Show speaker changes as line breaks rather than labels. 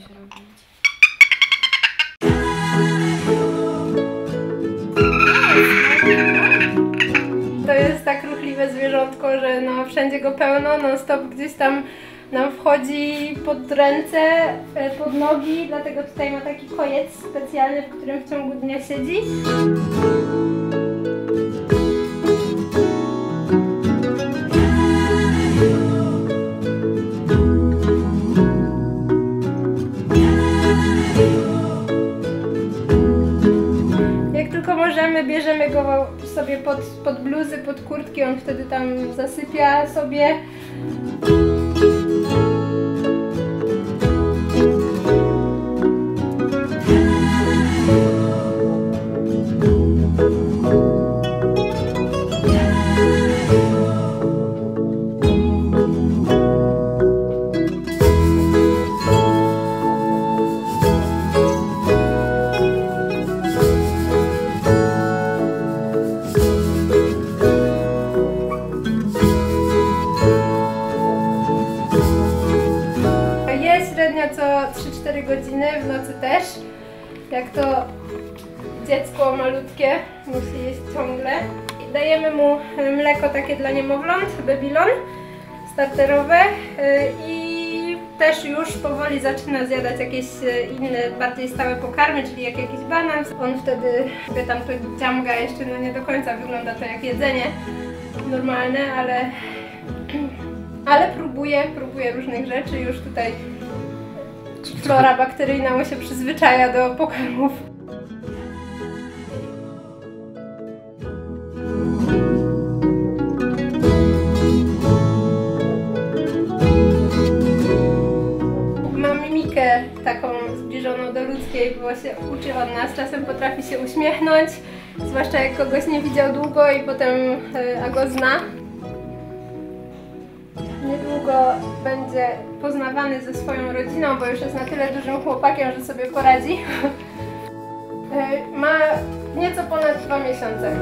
się robić.
To jest tak ruchliwe zwierzątko, że no wszędzie go pełno, non stop gdzieś tam nam wchodzi pod ręce, e, pod nogi, dlatego tutaj ma taki kojec specjalny, w którym w ciągu dnia siedzi. Bierzemy go sobie pod, pod bluzy, pod kurtki, on wtedy tam zasypia sobie. 3-4 godziny, w nocy też. Jak to dziecko malutkie musi jeść ciągle. I dajemy mu e, mleko takie dla niemowląt, Babylon, starterowe y, i też już powoli zaczyna zjadać jakieś e, inne, bardziej stałe pokarmy, czyli jak jakiś banan. On wtedy sobie tam to dziamga jeszcze, no nie do końca wygląda to jak jedzenie normalne, ale ale próbuję, próbuję różnych rzeczy. Już tutaj flora bakteryjna się przyzwyczaja do pokarmów. Ma mimikę taką zbliżoną do ludzkiej, bo się uczy od nas. Czasem potrafi się uśmiechnąć, zwłaszcza jak kogoś nie widział długo i potem e, a go zna. Będzie poznawany ze swoją rodziną, bo już jest na tyle dużym chłopakiem, że sobie poradzi. E, Ma nieco ponad dwa miesiące.